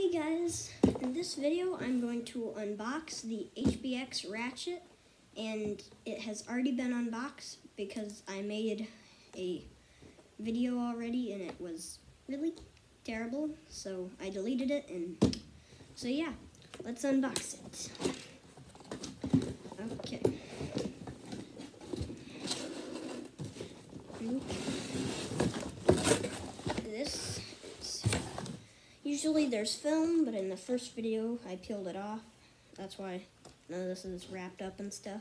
Hey guys, in this video I'm going to unbox the HBX Ratchet and it has already been unboxed because I made a video already and it was really terrible so I deleted it and so yeah, let's unbox it. Okay. This is usually there's film, but in the first video I peeled it off. That's why none of this is wrapped up and stuff.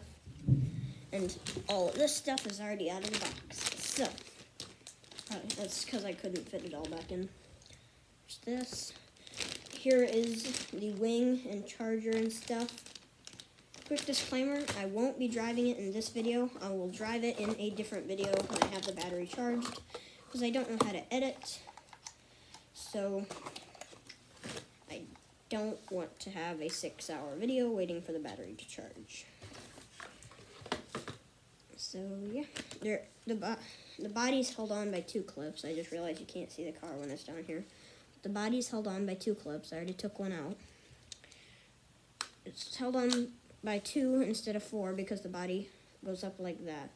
And all this stuff is already out of the box. So uh, that's because I couldn't fit it all back in. There's this. Here is the wing and charger and stuff. Quick disclaimer, I won't be driving it in this video. I will drive it in a different video when I have the battery charged because I don't know how to edit. So don't want to have a six hour video waiting for the battery to charge. So yeah, the bo the body's held on by two clips. I just realized you can't see the car when it's down here. The body's held on by two clips. I already took one out. It's held on by two instead of four because the body goes up like that.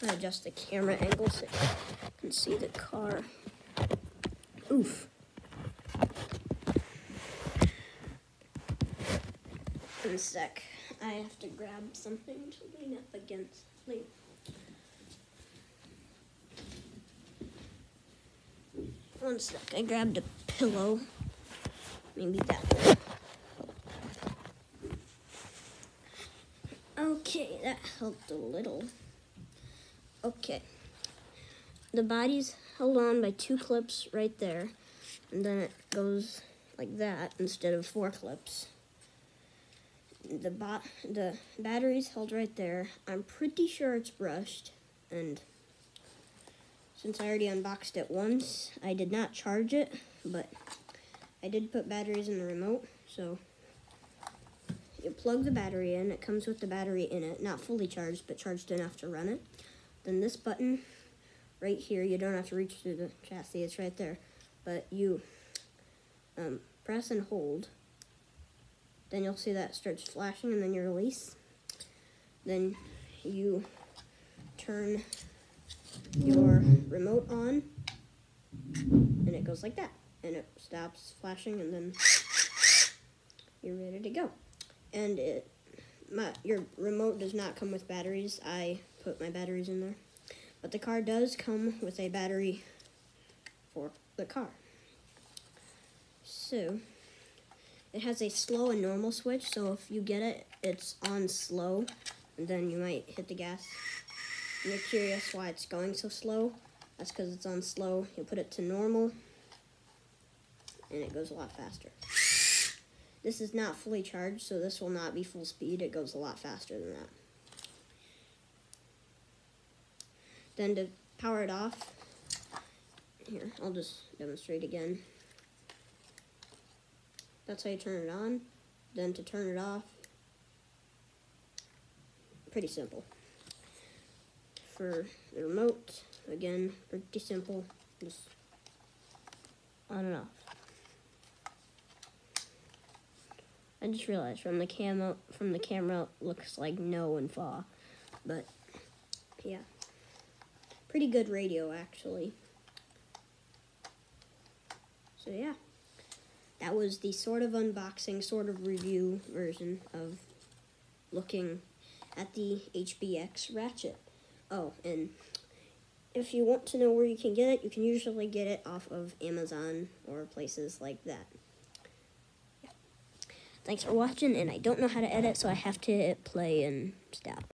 Gonna adjust the camera angle so you can see the car. Oof. A sec, I have to grab something to lean up against. Lean. One sec, I grabbed a pillow. Maybe that one. Okay, that helped a little. Okay. The body's held on by two clips right there, and then it goes like that instead of four clips. The bo the battery's held right there. I'm pretty sure it's brushed, and since I already unboxed it once, I did not charge it, but I did put batteries in the remote, so you plug the battery in. It comes with the battery in it, not fully charged, but charged enough to run it. Then this button right here, you don't have to reach through the chassis, it's right there. But you um, press and hold. Then you'll see that starts flashing and then you release. Then you turn your remote on and it goes like that. And it stops flashing and then you're ready to go and it my your remote does not come with batteries. I put my batteries in there. But the car does come with a battery for the car. So it has a slow and normal switch, so if you get it, it's on slow, and then you might hit the gas. You're curious why it's going so slow. That's because it's on slow. You put it to normal, and it goes a lot faster. This is not fully charged, so this will not be full speed. It goes a lot faster than that. Then to power it off, here, I'll just demonstrate again. That's how you turn it on. Then to turn it off, pretty simple. For the remote, again, pretty simple. Just on and off. I just realized from the camera from the camera looks like no and fa, but yeah, pretty good radio actually. So yeah, that was the sort of unboxing, sort of review version of looking at the HBX Ratchet. Oh, and if you want to know where you can get it, you can usually get it off of Amazon or places like that. Thanks for watching, and I don't know how to edit, so I have to play and stop.